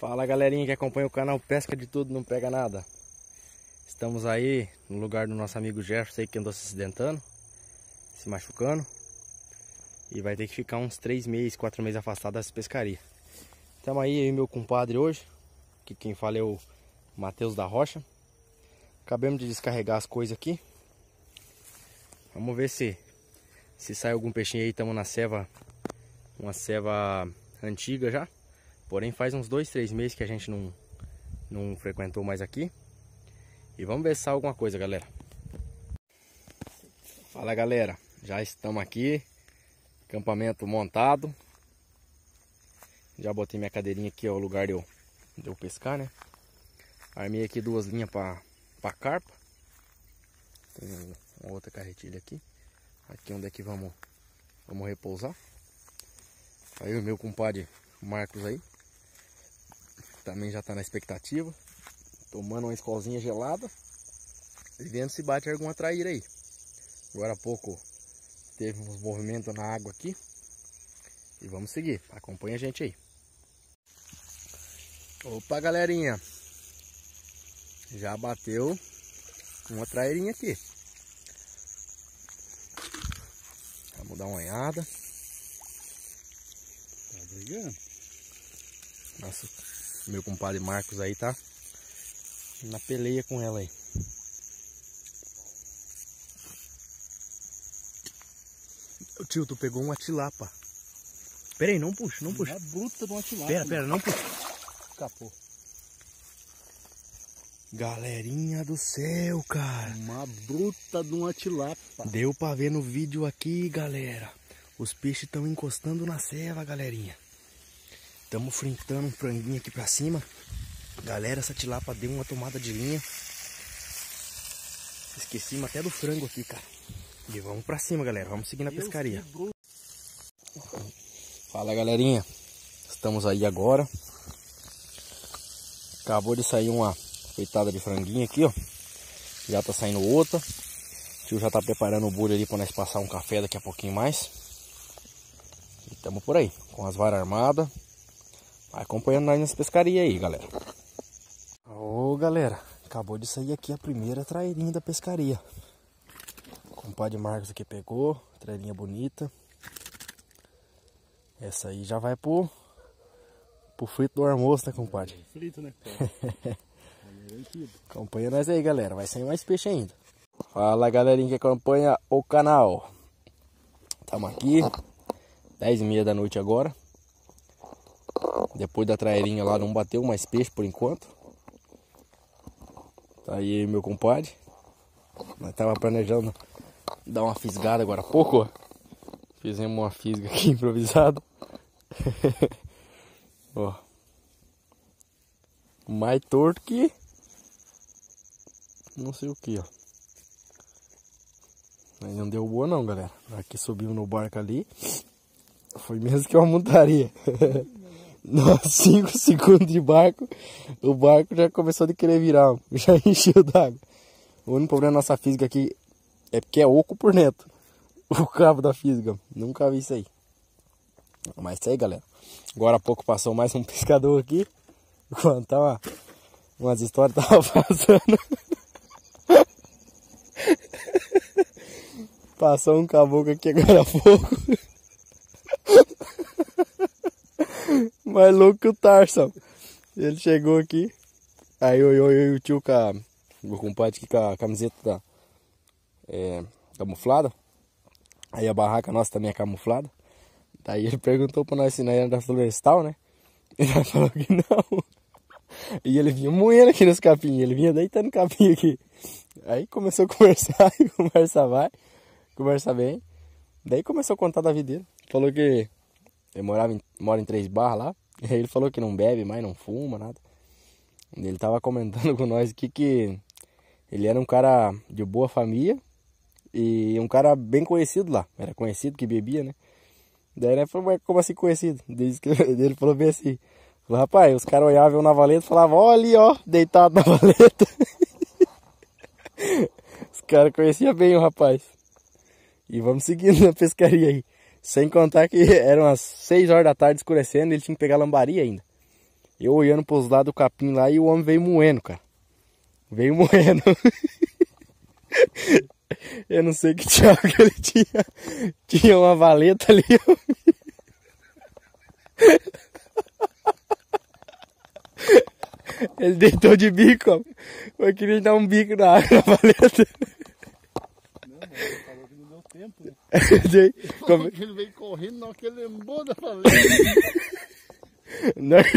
Fala galerinha que acompanha o canal Pesca de Tudo Não Pega Nada. Estamos aí no lugar do nosso amigo Jefferson que andou se acidentando Se machucando. E vai ter que ficar uns 3 meses, 4 meses afastado dessa pescaria. Estamos aí, eu meu compadre hoje Que quem fala é o Matheus da Rocha. Acabamos de descarregar as coisas aqui. Vamos ver se Se sai algum peixinho aí, estamos na ceva Uma ceva antiga já Porém faz uns dois, três meses que a gente não, não frequentou mais aqui. E vamos ver se sai alguma coisa, galera. Fala, galera. Já estamos aqui. Acampamento montado. Já botei minha cadeirinha aqui, ó, o lugar de eu, de eu pescar, né? Armei aqui duas linhas para carpa. Tem uma outra carretilha aqui. Aqui onde é que vamos, vamos repousar. Aí o meu compadre Marcos aí também já está na expectativa. Tomando uma escolzinha gelada. E vendo se bate alguma traíra aí. Agora há pouco teve uns movimentos na água aqui. E vamos seguir. Acompanha a gente aí. Opa, galerinha. Já bateu uma trairinha aqui. Vamos dar uma olhada. Tá brigando? Nossa, meu compadre Marcos aí tá na peleia com ela aí. O tio, tu pegou uma tilapa. Pera aí, não puxa, não puxa. Uma bruta de uma tilapa. Pera, pera, não puxa. Escapou. Galerinha do céu, cara. Uma bruta de uma tilapa. Deu pra ver no vídeo aqui, galera. Os peixes estão encostando na ceva, galerinha. Estamos fritando um franguinho aqui pra cima. Galera, essa tilapa deu uma tomada de linha. Esquecemos até do frango aqui, cara. E vamos pra cima, galera. Vamos seguir na pescaria. Fala, galerinha. Estamos aí agora. Acabou de sair uma feitada de franguinho aqui, ó. Já tá saindo outra. O tio já tá preparando o bolho ali pra nós passar um café daqui a pouquinho mais. E tamo por aí, com as varas armadas. Vai acompanhando nós nessa pescaria aí, galera. Ô, galera, acabou de sair aqui a primeira trairinha da pescaria. O compadre Marcos aqui pegou, trairinha bonita. Essa aí já vai pro, pro frito do almoço, né, compadre? Frito, né? Acompanha nós aí, galera. Vai sair mais peixe ainda. Fala, galerinha que acompanha o canal. Estamos aqui, 10 e meia da noite agora. Depois da trairinha lá não bateu mais peixe por enquanto. Tá aí meu compadre. Nós tava planejando dar uma fisgada agora há pouco. Fizemos uma fisga aqui improvisada. ó. Mais torto que não sei o que, ó. Mas não deu boa não, galera. Aqui subiu no barco ali. Foi mesmo que uma montaria. Nós 5 segundos de barco, o barco já começou a querer virar, já encheu d'água. O único problema da nossa física aqui é porque é oco por dentro. O cabo da física. Nunca vi isso aí. Mas isso aí, galera. Agora há pouco passou mais um pescador aqui. Contar uma, umas histórias tava passando. Passou um caboclo aqui agora há pouco. Mais louco que o Tarzan. Ele chegou aqui. Aí eu, e o tio com a, o compadre aqui com a camiseta da, é, camuflada. Aí a barraca nossa também é camuflada. Daí ele perguntou pra nós se nós era da florestal, né? E nós falou que não. E ele vinha moendo aqui nos capinhos, ele vinha deitando capinho aqui. Aí começou a conversar, e conversa vai, conversa bem. Daí começou a contar da vida dele. Falou que ele morava em, mora em Três Barras lá. Ele falou que não bebe mais, não fuma, nada. Ele tava comentando com nós aqui que ele era um cara de boa família e um cara bem conhecido lá. Era conhecido que bebia, né? Daí ele falou, como assim conhecido? Ele falou bem assim. Falou, rapaz, os caras olhavam na valeta e falavam, ó ali, ó, deitado na valeta. os caras conheciam bem o rapaz. E vamos seguindo na pescaria aí. Sem contar que eram as 6 horas da tarde escurecendo e ele tinha que pegar lambaria ainda. Eu olhando pros lados do capim lá e o homem veio moendo, cara. Veio moendo. Eu não sei que diabo que ele tinha. Tinha uma valeta ali. Ele deitou de bico, ó. Eu queria dar um bico na na valeta. Não, não come- ele veio correndo, não, que ele lembrou da falei. Não.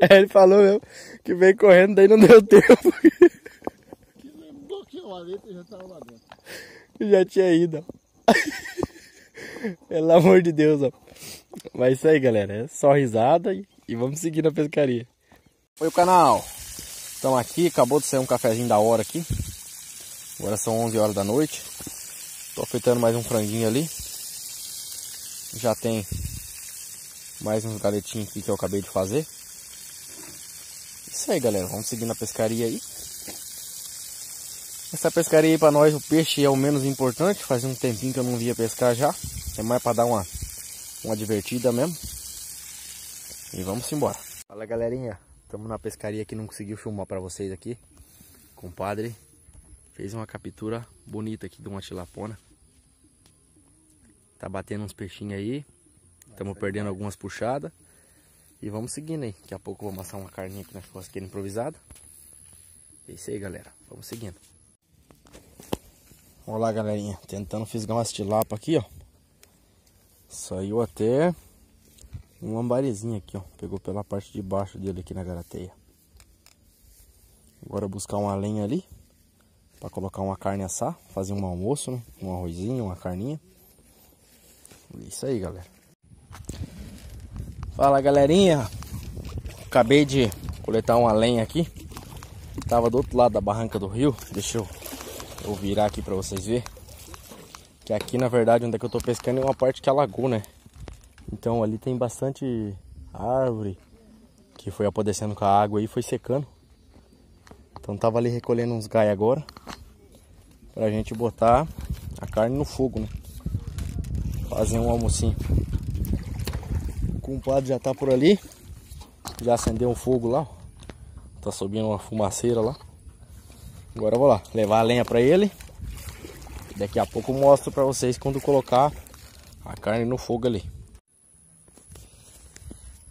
É, ele falou mesmo que veio correndo, daí não deu tempo. Que lembrou que a valeta já tava lá dentro. Já tinha ido, ó. Pelo amor de Deus, ó. Mas isso aí, galera. É só risada e, e vamos seguir na pescaria. Oi, o canal. Estamos aqui. Acabou de sair um cafezinho da hora aqui. Agora são 11 horas da noite. Tô fritando mais um franguinho ali. Já tem mais uns galetinhos aqui que eu acabei de fazer. Isso aí, galera. Vamos seguir na pescaria aí. Essa pescaria aí pra nós, o peixe é o menos importante. Faz um tempinho que eu não via pescar já. É mais pra dar uma, uma divertida mesmo. E vamos embora. Fala galerinha, estamos na pescaria que não conseguiu filmar pra vocês aqui. Compadre fez uma captura bonita aqui de uma tilapona. Tá batendo uns peixinhos aí. Estamos perdendo algumas puxadas. E vamos seguindo aí. Daqui a pouco eu vou amassar uma carninha aqui na churrasqueira improvisada. É isso aí, galera. Vamos seguindo. Vamos lá, galerinha. Tentando fisgar umas tilapa aqui, ó. Saiu até um lambarezinho aqui, ó. Pegou pela parte de baixo dele aqui na garateia. Agora buscar uma lenha ali. Pra colocar uma carne assar. Fazer um almoço, né? Um arrozinho, uma carninha. Isso aí, galera. Fala, galerinha. Acabei de coletar uma lenha aqui. Tava do outro lado da barranca do rio. Deixa eu, eu virar aqui pra vocês verem. Que aqui, na verdade, onde é que eu tô pescando é uma parte que alagou, né? Então ali tem bastante árvore que foi apodrecendo com a água e foi secando. Então tava ali recolhendo uns gai agora. Pra gente botar a carne no fogo, né? Fazer um almocinho. O compadre já tá por ali. Já acendeu um fogo lá. Tá subindo uma fumaceira lá. Agora eu vou lá levar a lenha pra ele. Daqui a pouco eu mostro pra vocês quando colocar a carne no fogo ali.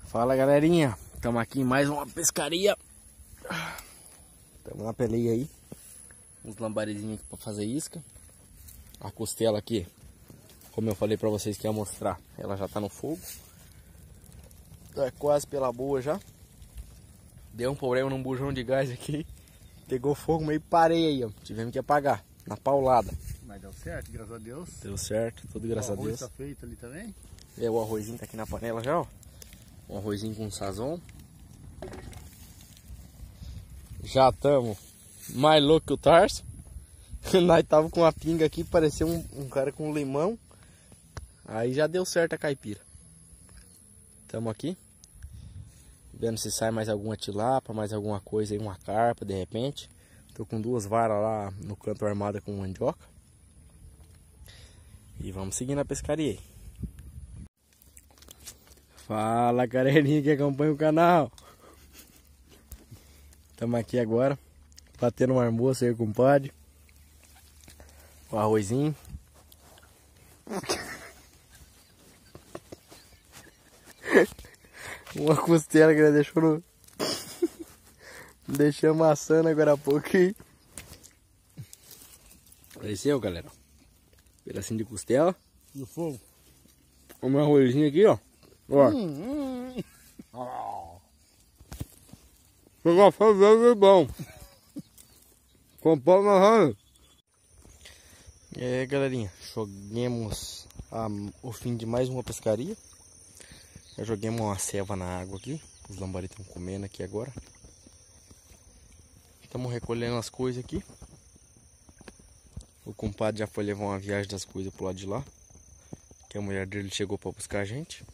Fala galerinha, estamos aqui em mais uma pescaria. Na peleia aí. Uns lambarezinhos aqui pra fazer isca. A costela aqui, como eu falei pra vocês que ia mostrar, ela já tá no fogo. Tá quase pela boa já. Deu um problema num bujão de gás aqui. Pegou fogo, meio parei aí, ó. Tivemos que apagar, na paulada. Mas deu certo, graças a Deus. Deu certo, tudo graças o a arroz Deus. tá feito ali também. É, o arrozinho tá aqui na panela já, ó. Um arrozinho com sazon. Já estamos mais louco que o Tarso. Nós tava com uma pinga aqui, parecia um, um cara com limão. Aí já deu certo a caipira. Tamo aqui. Vendo se sai mais alguma tilapa, mais alguma coisa aí, uma carpa de repente. Tô com duas varas lá no canto armada com mandioca. E vamos seguir na pescaria aí. Fala galerinha que acompanha o canal. Estamos aqui agora, batendo um almoço aí com o compadre. Arrozinho. Uma costela que ele deixou no. Deixou amassando agora há pouco. aí. Apareceu, galera? Pedacinho de costela. No fogo. Meu arrozinho aqui, ó. Ó. Hum, hum. Ah, Pegou fogo é bom. Comprou na rã. E aí, galerinha, joguemos a- o fim de mais uma pescaria. Já joguemos uma ceva na água aqui. Os lambari estão comendo aqui agora. Estamos recolhendo as coisas aqui. O compadre já foi levar uma viagem das coisas pro lado de lá. Que a mulher dele chegou para buscar a gente.